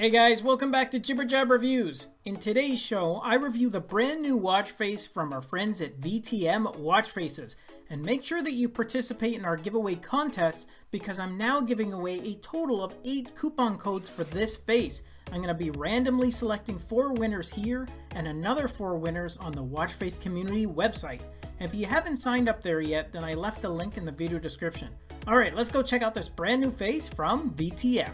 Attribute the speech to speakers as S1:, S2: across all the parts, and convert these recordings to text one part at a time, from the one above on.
S1: Hey guys, welcome back to Jibber Jab Reviews. In today's show, I review the brand new watch face from our friends at VTM Watch Faces. And make sure that you participate in our giveaway contests because I'm now giving away a total of 8 coupon codes for this face. I'm going to be randomly selecting 4 winners here and another 4 winners on the Watch Face community website. If you haven't signed up there yet, then I left a link in the video description. Alright, let's go check out this brand new face from VTM.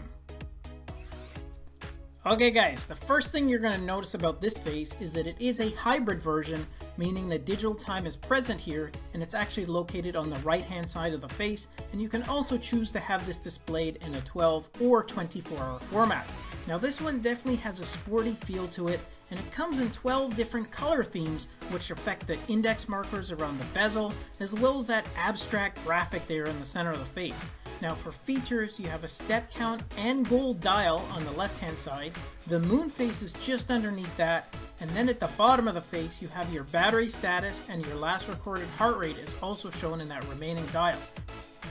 S1: Okay guys, the first thing you're going to notice about this face is that it is a hybrid version, meaning that digital time is present here and it's actually located on the right hand side of the face and you can also choose to have this displayed in a 12 or 24 hour format. Now this one definitely has a sporty feel to it and it comes in 12 different color themes which affect the index markers around the bezel as well as that abstract graphic there in the center of the face. Now for features, you have a step count and gold dial on the left hand side, the moon face is just underneath that, and then at the bottom of the face you have your battery status and your last recorded heart rate is also shown in that remaining dial.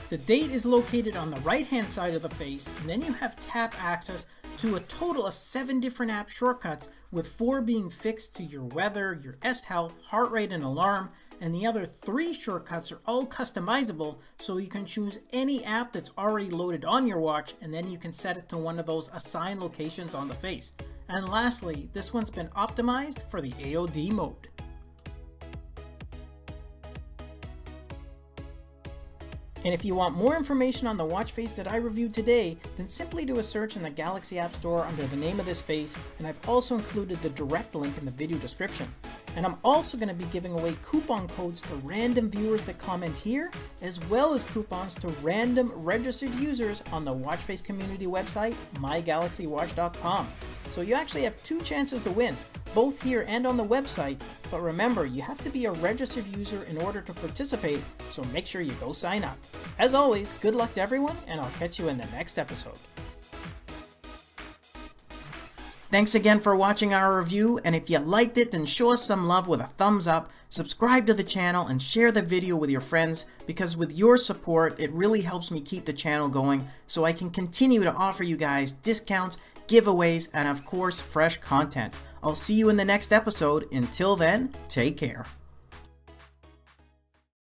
S1: The date is located on the right hand side of the face, and then you have tap access to a total of 7 different app shortcuts, with 4 being fixed to your weather, your S health, heart rate, and alarm, and the other 3 shortcuts are all customizable, so you can choose any app that's already loaded on your watch, and then you can set it to one of those assigned locations on the face. And lastly, this one's been optimized for the AOD mode. And if you want more information on the watch face that I reviewed today, then simply do a search in the Galaxy App Store under the name of this face, and I've also included the direct link in the video description. And I'm also going to be giving away coupon codes to random viewers that comment here, as well as coupons to random registered users on the watch face community website, mygalaxywatch.com. So you actually have two chances to win both here and on the website, but remember, you have to be a registered user in order to participate, so make sure you go sign up. As always, good luck to everyone, and I'll catch you in the next episode. Thanks again for watching our review, and if you liked it, then show us some love with a thumbs up, subscribe to the channel, and share the video with your friends, because with your support, it really helps me keep the channel going, so I can continue to offer you guys discounts, giveaways, and of course, fresh content. I'll see you in the next episode. Until then, take care.